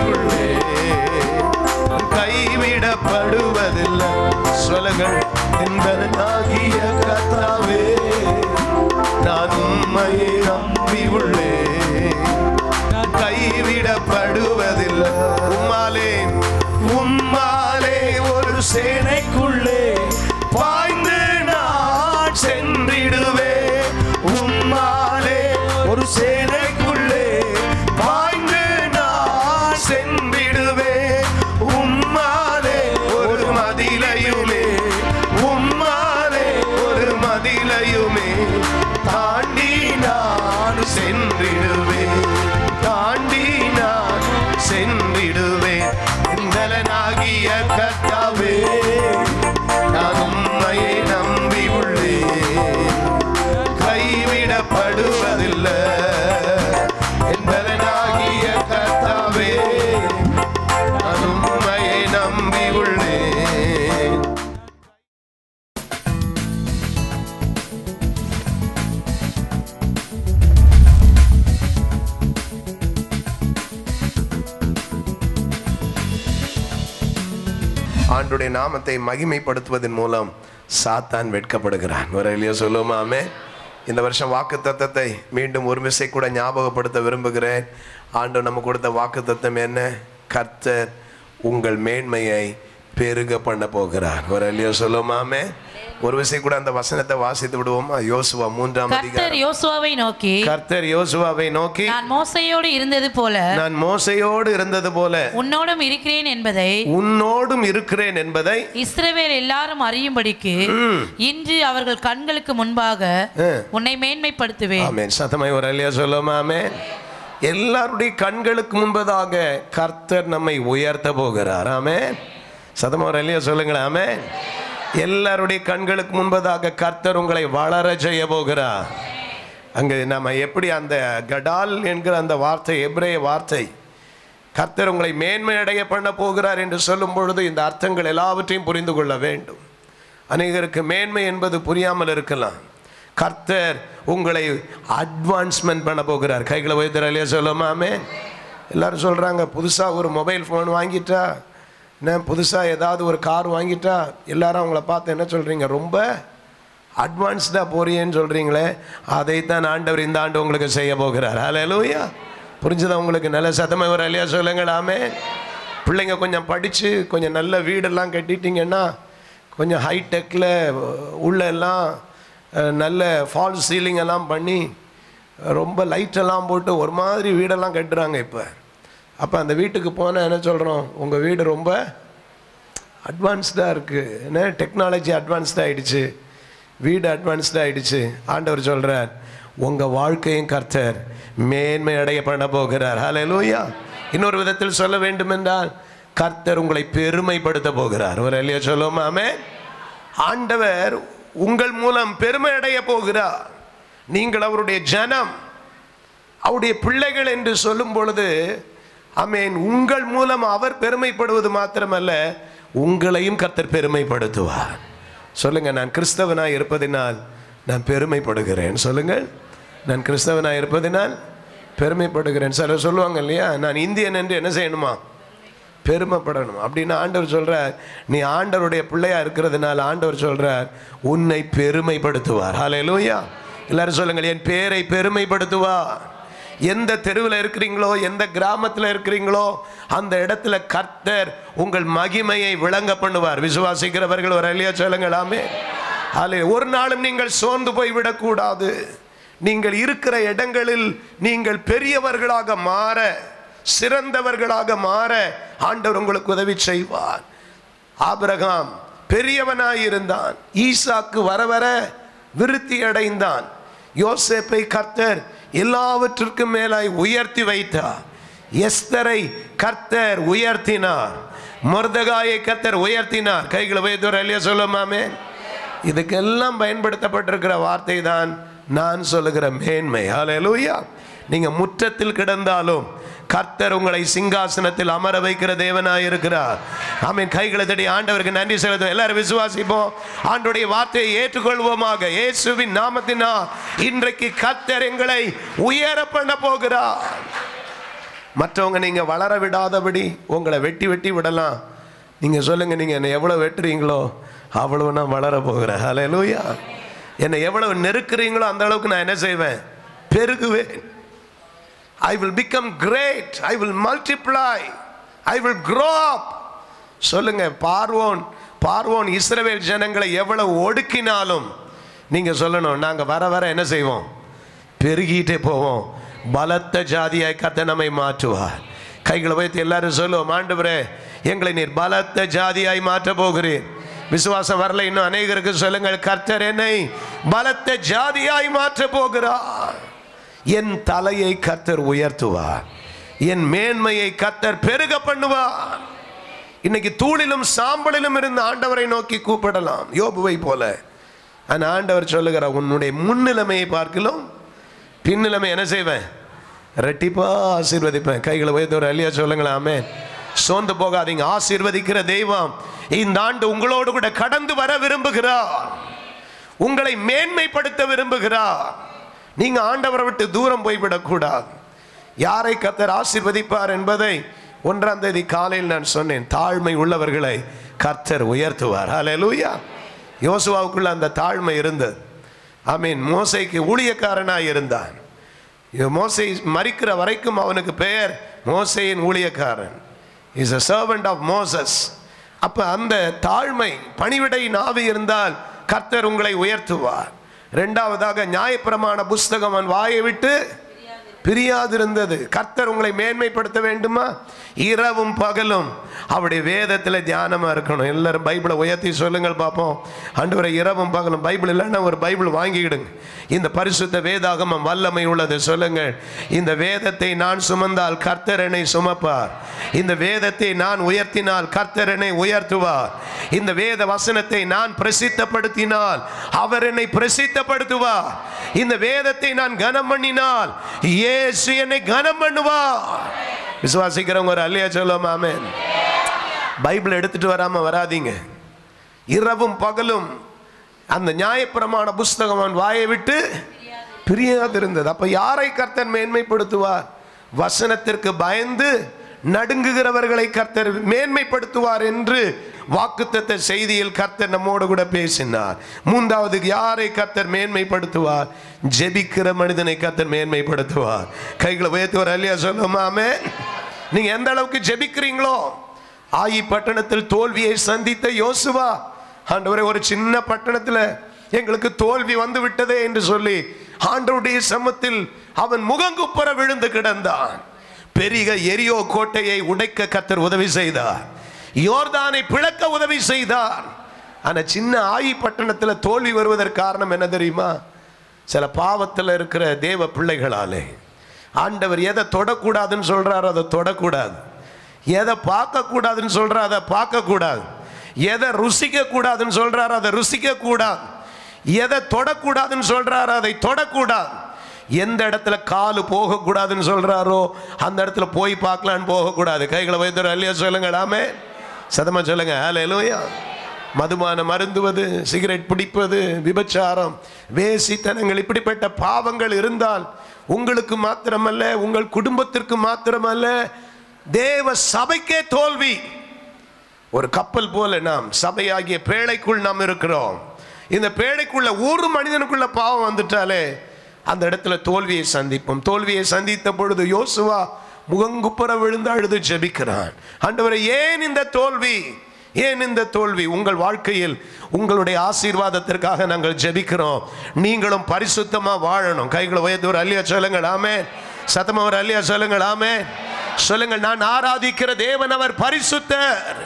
நம்பியுள்ளேன் கைவிடப்படுவதில்லை. சொல்லுங்கள் என்பதாகிய கத்தாவே நான் உண்மையை நம்பி உள்ளேன் கைவிடப்படுவதில்லை. உம்மாலே உம்மாலே ஒரு சேனைக்குள்ளே. கர்த்தருடைய நாமத்தை மகிமைப்படுத்துவதன் மூலம் சாத்தான் வெட்கப்படுகிறான். ஒரு இல்லையோ சொல்லுமாமே இந்த வருஷம் வாக்கு தத்தத்தை மீண்டும் ஒரு மிசை கூட ஞாபகப்படுத்த விரும்புகிறேன். ஆண்டு நம்ம கொடுத்த வாக்கு தத்தம் என்ன? கர்த்தர் உங்கள் மேன்மையை பெருக பண்ண போகிறார். ஒரு இல்லையோ சொல்லுமாமே ஒரு விசை கூட அந்த வசனத்தை வாசித்து விடுவோமா? யோசுவா மூன்றாம் கர்த்தர் யோசுவாவை நோக்கி கர்த்தர் யோசுவாவை நோக்கி நான் மோசையோடு இருந்தது போல நான் மோசையோடு இருந்தது போல உன்னோடும் இருக்கிறேன் என்பதை உன்னோடும் இருக்கிறேன் என்பதை இஸ்ரவேல் எல்லாரும் அறியும்படிக்கு இன்று அவர்கள் கண்களுக்கு முன்பாக உன்னை மேன்மைப்படுத்துவேன். ஆமென். சத்தமாய் ஒரு அல்லையா சொல்லுமா ஆமென். எல்லாருடைய கண்களுக்கு முன்பதாக கர்த்தர் நம்மை உயர்த்த போகிறார். ஆமென். சத்தமா ஒரு அல்லையா சொல்லுங்களேன். ஆமென். எல்லாருடைய கண்களுக்கு முன்பதாக கர்த்தர் உங்களை வளர செய்ய போகிறார். அங்கே நம்ம எப்படி அந்த கடால் என்கிற அந்த வார்த்தை எப்ரே வார்த்தை கர்த்தர் உங்களை மேன்மை அடைய பண்ண போகிறார் என்று சொல்லும் பொழுது இந்த அர்த்தங்கள் எல்லாவற்றையும் புரிந்து கொள்ள வேண்டும். அநேகருக்கு மேன்மை என்பது புரியாமல் இருக்கலாம். கர்த்தர் உங்களை அட்வான்ஸ்மெண்ட் பண்ண போகிறார். கைகளை வைத்திராலே சொல்லுமாமே எல்லாரும் சொல்கிறாங்க புதுசாக ஒரு மொபைல் ஃபோன் வாங்கிட்டா என்ன புதுசாக ஏதாவது ஒரு கார் வாங்கிட்டா எல்லாரும் அவங்கள பார்த்து என்ன சொல்கிறீங்க ரொம்ப அட்வான்ஸ்டாக போறியேன்னு சொல்கிறீங்களே அதைத்தான் ஆண்டவர் இந்த ஆண்டு உங்களுக்கு செய்ய போகிறார். அலையலூயா புரிஞ்சுதா உங்களுக்கு நல்ல சத்தமாக ஒரு அலையா சொல்லுங்களாமே பிள்ளைங்க கொஞ்சம் படித்து கொஞ்சம் நல்ல வீடெல்லாம் கட்டிட்டீங்கன்னா கொஞ்சம் ஹைடெக்கில் உள்ள எல்லாம் நல்ல ஃபால் சீலிங் எல்லாம் பண்ணி ரொம்ப லைட்டெல்லாம் போட்டு ஒரு மாதிரி வீடெல்லாம் கட்டுறாங்க இப்போ. அப்போ அந்த வீட்டுக்கு போனால் என்ன சொல்கிறோம் உங்கள் வீடு ரொம்ப அட்வான்ஸ்டாக இருக்குது என்ன? டெக்னாலஜி அட்வான்ஸ்டாக ஆகிடுச்சு வீடு அட்வான்ஸ்டாக ஆகிடுச்சு ஆண்டவர் சொல்கிறார் உங்கள் வாழ்க்கையும் கர்த்தர் மேன்மை அடைய பண்ண போகிறார். ஹalleluya இன்னொரு விதத்தில் சொல்ல வேண்டுமென்றால் கர்த்தர் உங்களை பெருமைப்படுத்த போகிறார். ஒரு இல்லையா சொல்லுவோமாமே ஆண்டவர் உங்கள் மூலம் பெருமை அடைய போகிறார். நீங்கள் அவருடைய ஜனம் அவருடைய பிள்ளைகள் என்று சொல்லும் பொழுது அமேன் உங்கள் மூலம் அவர் பெருமைப்படுவது மாத்திரமல்ல உங்களையும் கர்த்தர் பெருமைப்படுத்துவார். சொல்லுங்க நான் கிறிஸ்தவனாக இருப்பதினால் நான் பெருமைப்படுகிறேன். சொல்லுங்கள் நான் கிறிஸ்தவனாக இருப்பதினால் பெருமைப்படுகிறேன். சிலர் சொல்லுவாங்க இல்லையா நான் இந்தியன் என்று என்ன செய்யணுமா? பெருமைப்படணும். அப்படின்னு ஆண்டவர் சொல்கிறார் நீ ஆண்டவருடைய பிள்ளையாக இருக்கிறதுனால ஆண்டவர் சொல்கிறார் உன்னை பெருமைப்படுத்துவார். ஹalleluya எல்லாரும் சொல்லுங்கள் என் பேரை பெருமைப்படுத்துவார். எந்த தெருவில் இருக்கிறீங்களோ எந்த கிராமத்தில் இருக்கிறீங்களோ அந்த இடத்துல கர்த்தர் உங்கள் மகிமையை விளங்க பண்ணுவார். விசுவாசிக்கிறவர்கள் ஒரு இல்லையா சொல்லுங்களாமே அல்ல ஒரு நாளும் நீங்கள் சோர்ந்து போய் விடக்கூடாது. நீங்கள் இருக்கிற இடங்களில் நீங்கள் பெரியவர்களாக மாற சிறந்தவர்களாக மாற ஆண்டவர் உங்களுக்கு உதவி செய்வார். ஆபிரகாம் பெரியவனாயிருந்தான். ஈசாக்கு வர வர விருத்தி அடைந்தான் யோசேப்பை கர்த்தர் எல்லாவற்றிற்கும் மேலாய் உயர்த்தி வைத்தார். எஸ்தரை கர்த்தர் உயர்த்தினார். மொர்தகாயை கர்த்தர் உயர்த்தினார். கைகளை வைத்தோர் இல்லையா? சொல்லுமாமே இதுக்கெல்லாம் பயன்படுத்தப்பட்டிருக்கிற வார்த்தை தான் நான் சொல்லுகிற மேன்மை. ஹalleluya நீங்கள் முற்றத்தில் கிடந்தாலும் கர்த்தர் உங்களை சிங்காசனத்தில் அமர வைக்கிற தேவனாக இருக்கிறார். ஆமென். கைகளை தடி ஆண்டவருக்கு நன்றி செலுத்தும் எல்லாரும் விசுவாசிப்போம். ஆண்டுடைய வார்த்தையை ஏற்றுக்கொள்வோமாக. இயேசுவின் நாமத்தினா இன்றைக்கு கர்த்தர் எங்களை உயர பண்ண போகிறார். மற்றவங்க நீங்கள் வளர விடாதபடி உங்களை வெட்டி வெட்டி விடலாம். நீங்கள் சொல்லுங்கள் நீங்கள் என்னை எவ்வளோ வெட்டுறீங்களோ அவ்வளவு நான் வளர போகிறேன். ஹalleluya என்னை எவ்வளவு நெருக்கிறீங்களோ அந்த அளவுக்கு நான் என்ன செய்வேன்? பெருகுவேன். I will become great I will multiply I will grow up சொல்லுங்க பார்வோன் பார்வோன் இஸ்ரவேல் ஜனங்களை எவ்வளவு ஒடுக்கினாலும் நீங்கள் சொல்லணும் நாங்கள் வர வர என்ன செய்வோம்? பெருகிட்டே போவோம். பலத்த ஜாதியாய் கத்த நம்மை மாற்றுவார். கைகளை வைத்து எல்லாரும் சொல்லுவோம் ஆண்டவரே எங்களை நீர் பலத்த ஜாதியாய் மாற்ற போகிறேன் விசுவாசம் வரல இன்னும் அநேகருக்கு சொல்லுங்கள் கர்த்தர் என்னை பலத்த ஜாதியாய் மாற்ற போகிறார். என் தலையை கத்தர் உயர்த்துவார். என் மேன்மையை கத்தர் பெருக பண்ணுவார். இன்னைக்கு தூளிலும் சாம்பலிலும் இருந்த ஆண்டவரை நோக்கி கூப்பிடலாம். யோபுவை போல. அந்த ஆண்டவர் சொல்லுகிறார் உன்னுடைய முன்னிலைமையை பார்க்கலாம் பின்னிலைமை என்ன செய்வேன்? ரெட்டிப்பா ஆசீர்வதிப்பேன். கைகளை உயர்த்தவர் ஒரு அழியா சொல்லுங்களாமே சோர்ந்து போகாதீங்க. ஆசீர்வதிக்கிற தெய்வம் இந்த ஆண்டு உங்களோடு கூட கடந்து வர விரும்புகிறார். உங்களை மேன்மைப்படுத்த விரும்புகிறார். நீங்க ஆண்டவரை விட்டு தூரம் போய்விடக்கூடாது. யாரை கத்தர் ஆசிர்வதிப்பார் என்பதை ஒன்றாம் தேதி காலையில் நான் சொன்னேன். தாழ்மை உள்ளவர்களை கர்த்தர் உயர்த்துவார். ஹalleluya யோசுவாவுக்குள்ள அந்த தாழ்மை இருந்தது. ஐ மீன் மோசைக்கு ஊழியக்காரனாக இருந்தான். மோசை மறிக்கிற வரைக்கும் அவனுக்கு பெயர் மோசையின் ஊழியக்காரன். Is a servant of Moses அப்போ அந்த தாழ்மை பணிவிடை நாவி இருந்தால் கர்த்தர் உங்களை உயர்த்துவார். ரெண்டாவதாக நியாயப்பிரமாண புஸ்தகம் அவன் வாயை விட்டு பிரியாதிருந்தது. கர்த்தர் உங்களை மேன்மைப்படுத்த வேண்டுமா? இரவும் பகலும். அவருடைய வேதத்தில் தியானமா இருக்கணும். எல்லாரும் பைபிளை உயர்த்தி சொல்லுங்கள் பார்ப்போம் ஆண்டவரை இரவும் பகலும் பைபிள் இல்லைன்னா ஒரு பைபிள் வாங்கிக்கிடுங்க. இந்த பரிசுத்த வேதாகமம் வல்லமை உள்ளது. சொல்லுங்கள். இந்த வேதத்தை நான் சுமந்தால் கர்த்தர் என்னை சுமப்பார். இந்த வேதத்தை நான் உயர்த்தினால் கர்த்தர் என்னை உயர்த்துவார். இந்த வேத வசனத்தை நான் பிரசித்தப்படுத்தினால் அவர் என்னை பிரசித்தப்படுத்துவார். இந்த வேதத்தை நான் கனம் பண்ணினால் இயேசு என்னை கனம் பண்ணுவா விசுவாசிக்கிறவங்க ஒரு அல்லையா சொல்லுவோம் ஆமென். பைபிள் எடுத்துட்டு வராம வராதீங்க. இரவும் பகலும் அந்த நியாயப்பிரமாண புஸ்தகம் அவன் வாயை விட்டு பிரியாதிருந்தது. அப்ப யாரை கர்த்தன் மேன்மைப்படுத்துவார்? வசனத்திற்கு பயந்து நடுங்குகிறவர்களை கர்த்தர் மேன்மைப்படுத்துவார் என்று வாக்குத்தத்த செய்தியில் கர்த்தர் நம்மோடு கூட பேசினார். மூன்றாவது யாரை கர்த்தர் மேன்மைப்படுத்துவார்? ஜெபிக்கிற மனிதனை கர்த்தர் மேன்மைப்படுத்துவார். கைகளை உயர்த்துவார். அல்லையா சொல்லுமாமே நீங்க எந்த அளவுக்கு ஜெபிக்கிறீங்களோ ஆயி பட்டணத்தில் தோல்வியை சந்தித்த யோசுவா ஆண்டவரே ஒரு சின்ன பட்டணத்தில் எங்களுக்கு தோல்வி வந்து விட்டதே என்று சொல்லி ஆண்டவருடைய சமத்தில் அவன் முகங்குப்புற விழுந்து கிடந்தான். பெரிய எரியோ கோட்டையை உடைக்க கத்தர் உதவி செய்தார். யோர்தானை பிளக்க உதவி செய்தார். ஆனால் சின்ன ஆயி பட்டணத்தில் தோல்வி வருவதற்கு காரணம் என்ன தெரியுமா? சில பாவத்தில் இருக்கிற தேவ பிள்ளைகளாலே. ஆண்டவர் எதை தொடக்கூடாதுன்னு சொல்கிறாரோ அதை தொடக்கூடாது. எதை பார்க்கக்கூடாதுன்னு சொல்கிறார் அதை பார்க்கக்கூடாது. எதை ருசிக்கக்கூடாதுன்னு சொல்கிறார் அதை ருசிக்கக்கூடாது. எதை தொடக்கூடாதுன்னு சொல்கிறார் அதை தொடக்கூடாது. எந்த இடத்துல காலு போகக்கூடாதுன்னு சொல்கிறாரோ அந்த இடத்துல போய் பார்க்கலான்னு போகக்கூடாது. கைகளை வைத்தர் அல்லையா சொல்லுங்களாமே சதமா சொல்லுங்க. ஹalleluya மதுபானம் மருந்துவது சிகரெட் பிடிப்பது விபச்சாரம் வேசித்தனங்கள் இப்படிப்பட்ட பாவங்கள் இருந்தால் உங்களுக்கு மாத்திரமல்ல உங்கள் குடும்பத்திற்கு மாத்திரமல்ல தேவ சபைக்கே தோல்வி. ஒரு கப்பல் போல நாம் சபையாகிய பேழைக்குள் நாம் இருக்கிறோம். இந்த பேழைக்குள்ள ஒரு மனிதனுக்குள்ள பாவம் வந்துட்டாலே அந்த இடத்துல தோல்வியை சந்திப்போம். தோல்வியை சந்தித்த பொழுது யோசுவா முகங்குப்புற விழுந்து அழுது ஜெபிக்கிறான். ஆண்டவரை ஏன் இந்த தோல்வி? ஏன் இந்த தோல்வி? உங்கள் வாழ்க்கையில் உங்களுடைய ஆசீர்வாதத்திற்காக நாங்கள் ஜெபிக்கிறோம். நீங்களும் பரிசுத்தமா வாழணும். கைகளை உயர்த்தி ஒரு அல்லியா சொல்லுங்கள் ஆமே சத்தமா ஒரு அல்லியா சொல்லுங்கள் ஆமே சொல்லுங்கள் நான் ஆராதிக்கிற தேவன் அவர் பரிசுத்தர்.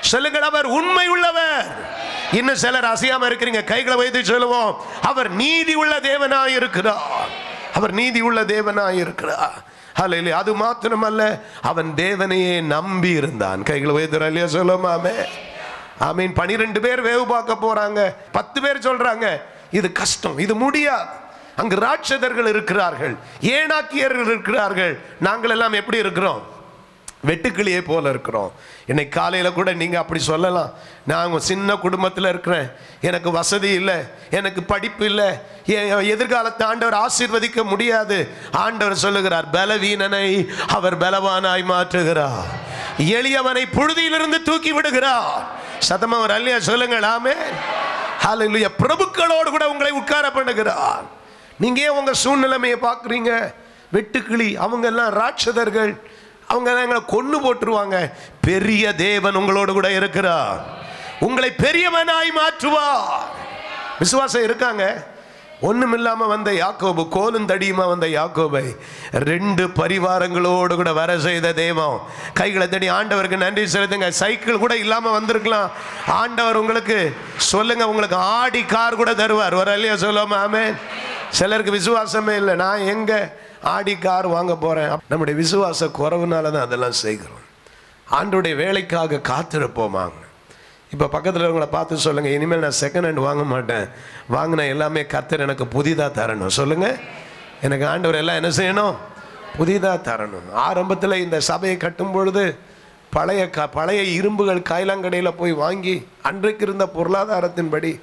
சொல்லுங்கள் அவர் உண்மை உள்ளவர் இன்னும் சிலர் அசையாம இருக்கிறீங்க. கைகளை வைத்து சொல்லுவோம். அவர் நீதி உள்ள தேவனாய் இருக்கிறார். அவர் நீதி உள்ள தேவனாய் இருக்கிறார். ஹalleluya. அது மாத்திரமல்ல அவன் தேவனையே நம்பி இருந்தான். கைகளை வைத்து இல்லையா சொல்லுமாமே ஆமீன். பனிரெண்டு பேர் வேவு பார்க்க போறாங்க. பத்து பேர் சொல்றாங்க இது கஷ்டம் இது முடியாது. அங்கு ராட்சதர்கள் இருக்கிறார்கள். ஏனாக்கியர்கள் இருக்கிறார்கள். நாங்கள் எல்லாம் எப்படி இருக்கிறோம்? வெட்டுக்கிளியே போல இருக்கிறோம். இன்னைக்கு காலையில் கூட நீங்கள் அப்படி சொல்லலாம். நான் சின்ன குடும்பத்தில் இருக்கிறேன். எனக்கு வசதி இல்லை. எனக்கு படிப்பு இல்லை. எதிர்காலத்தை ஆண்டவர் ஆசீர்வதிக்க முடியாது. ஆண்டவர் சொல்லுகிறார் பலவீனனை அவர் பலவானாய் மாற்றுகிறார். எளியவனை புழுதியிலிருந்து தூக்கி விடுகிறார். சத்தம் அவர் அல்லையா சொல்லுங்களாமே பிரபுக்களோடு கூட உங்களை உட்கார பண்ணுகிறார். நீங்க ஏன் உங்க சூழ்நிலைமையை பார்க்குறீங்க? வெட்டுக்கிளி அவங்க எல்லாம் ராட்சதர்கள். அவங்க எங்களை கொண்டு போட்டுருவாங்க. பெரிய தேவன் உங்களோடு கூட இருக்கிறா உங்களை பெரியவனாய் மாற்றுவா விசுவாசம் இருக்காங்க. ஒன்றும் இல்லாமல் வந்த யாக்கோபு கோலும் தடியுமா வந்த யாக்கோபை ரெண்டு பரிவாரங்களோடு கூட வர செய்த தெய்வம். கைகளை தடி ஆண்டவருக்கு நன்றி செலுத்துங்க. சைக்கிள் கூட இல்லாமல் வந்திருக்கலாம். ஆண்டவர் உங்களுக்கு சொல்லுங்க உங்களுக்கு ஆடி கார் கூட தருவார். ஒரு இல்லையா சொல்லாம ஆமே சிலருக்கு விசுவாசமே இல்லை. நான் எங்கே ஆடி கார் வாங்க போகிறேன் நம்முடைய விசுவாச குறவுனால தான் அதெல்லாம் செய்கிறோம். ஆண்டுடைய வேலைக்காக காத்திருப்போமாங்க. இப்போ பக்கத்தில் உங்களை பார்த்து சொல்லுங்கள் இனிமேல் நான் செகண்ட் ஹேண்ட் வாங்க மாட்டேன். வாங்கின எல்லாமே கத்தர் எனக்கு புதிதாக தரணும். சொல்லுங்கள் எனக்கு ஆண்டவர் எல்லாம் என்ன செய்யணும்? புதிதாக தரணும். ஆரம்பத்தில் இந்த சபையை கட்டும் பொழுது பழைய க பழைய இரும்புகள் காய்லாங்கடையில் போய் வாங்கி அன்றைக்கு இருந்த பொருளாதாரத்தின்படி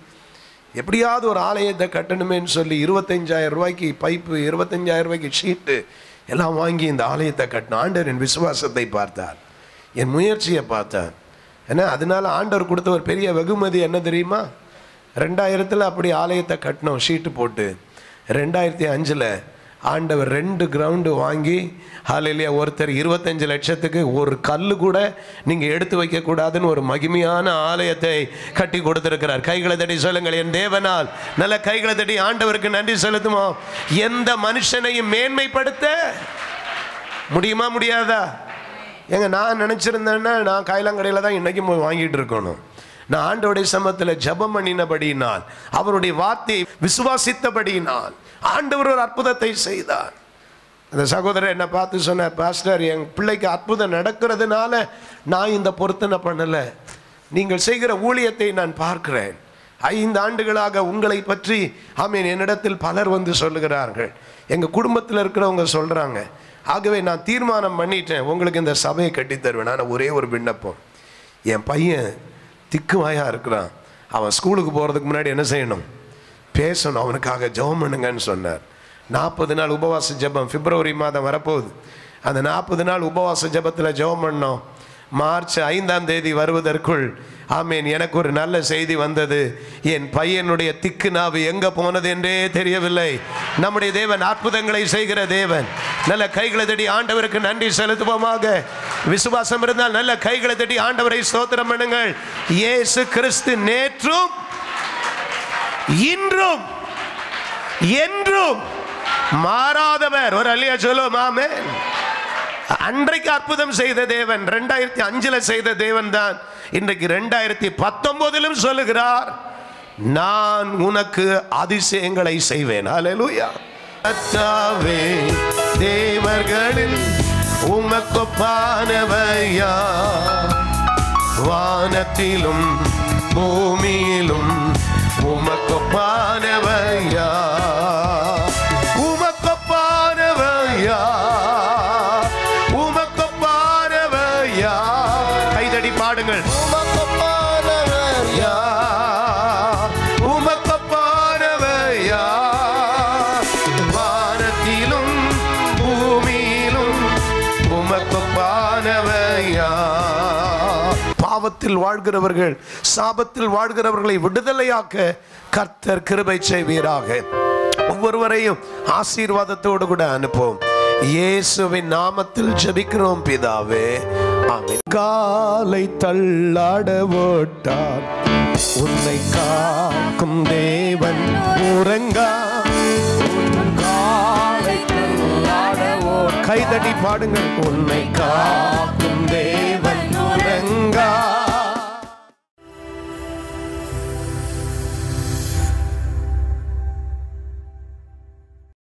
எப்படியாவது ஒரு ஆலயத்தை கட்டணுமேன்னு சொல்லி இருபத்தஞ்சாயிரம் ரூபாய்க்கு பைப்பு இருபத்தஞ்சாயிரம் ரூபாய்க்கு ஷீட்டு எல்லாம் வாங்கி இந்த ஆலயத்தை கட்டின. ஆண்டவர் என் விசுவாசத்தை பார்த்தார். என் முயற்சியை பார்த்தார். ஏன்னா அதனால ஆண்டவர் கொடுத்த ஒரு பெரிய வெகுமதி என்ன தெரியுமா? ரெண்டாயிரத்தில் அப்படி ஆலயத்தை கட்டினோம் ஷீட்டு போட்டு. ரெண்டாயிரத்தி அஞ்சில் ஆண்டவர் ரெண்டு கிரவுண்டு வாங்கி ஹாலையிலேயே ஒருத்தர் இருபத்தஞ்சு லட்சத்துக்கு ஒரு கல் கூட நீங்கள் எடுத்து வைக்கக்கூடாதுன்னு ஒரு மகிமையான ஆலயத்தை கட்டி கொடுத்துருக்கிறார். கைகளை தட்டி சொல்லுங்கள் என் தேவனால். நல்ல கைகளை தட்டி ஆண்டவருக்கு நன்றி செலுத்துமோ? எந்த மனுஷனையும் மேன்மைப்படுத்த முடியுமா முடியாதா? ஏங்க நான் நினச்சிருந்தேன்னா நான் கைலாங்கடையில் தான் இன்றைக்கும் போய் வாங்கிட்டு இருக்கணும். நான் ஆண்டோடைய சமத்தில் ஜெபம் பண்ணினபடியினால் அவருடைய வார்த்தையை விசுவாசித்தபடியினால் ஆண்டவர் ஒரு அற்புதத்தை செய்தார். அந்த சகோதரர் என்னை பார்த்து சொன்னார் பாஸ்டர் என் பிள்ளைக்கு அற்புதம் நடக்கிறதுனால நான் இந்த பொருத்தனை பண்ணலை. நீங்கள் செய்கிற ஊழியத்தை நான் பார்க்கிறேன். ஐந்து ஆண்டுகளாக உங்களை பற்றி ஆமீன் என்னிடத்தில் பலர் வந்து சொல்லுகிறார்கள். எங்கள் குடும்பத்தில் இருக்கிறவங்க சொல்கிறாங்க ஆகவே நான் தீர்மானம் பண்ணிட்டேன். உங்களுக்கு இந்த சபையை கட்டித் தருவேன். ஆனால் ஒரே ஒரு விண்ணப்பம். என் பையன் திக்குவாயாக இருக்கிறான். அவன் ஸ்கூலுக்கு போகிறதுக்கு முன்னாடி என்ன செய்யணும்? பேசணும் அவனுக்காக ஜெபம் பண்ணுங்கன்னு சொன்னார். நாற்பது நாள் உபவாச ஜெபம் பிப்ரவரி மாதம் வரப்போகுது. அந்த நாற்பது நாள் உபவாச ஜெபத்தில் ஜெபம் பண்ணோம். மார்ச் ஐந்தாம் தேதி வருவதற்குள் ஆமீன் எனக்கு ஒரு நல்ல செய்தி வந்தது. என் பையனுடைய திக்கு நாவு எங்க போனது என்றே தெரியவில்லை. நம்முடைய தேவன் அற்புதங்களை செய்கிற தேவன். நல்ல கைகளை தட்டி ஆண்டவருக்கு நன்றி செலுத்துவோமாக. விசுவாசம் இருந்தால் நல்ல கைகளை தட்டி ஆண்டவரை ஸ்தோத்திரம் பண்ணுங்கள். இயேசு கிறிஸ்து நேற்றும் இன்றும் என்றும் மாறாதவர். ஒரு அல்லையா சொல்லுவோம்? மாமே அன்றைக்கு அற்புதம் செய்த தேவன் ரெண்டாயிரத்தி அஞ்சுல செய்த தேவன் தான். இன்றைக்கு ரெண்டாயிரத்தி பத்தொன்பதிலும் சொல்லுகிறார் நான் உனக்கு அதிசயங்களை செய்வேன். அலலூயா கர்த்தாவே தேவர்களில் உமக்கொப்பானவையா? வானத்திலும் பூமியிலும் உமக்கொப்பானவையா பாவத்தில் வாழ்கிறவர்கள் சாபத்தில் வாழ்கிறவர்களை விடுதலையாக்க கர்த்தர் கிருபை செய்வீராக. ஒவ்வொருவரையும் ஆசீர்வாதத்தோடு கூட அனுப்புவோம். இயேசுவின் நாமத்தில் ஜபிக்கிறோம் பிதாவே. காலை தள்ளாட ஓட்டார். உன்னை காக்கும் தேவன் உறங்கா. கைதடி பாடுங்கள். உன்னை காக்கும் தேவன் உறங்கா.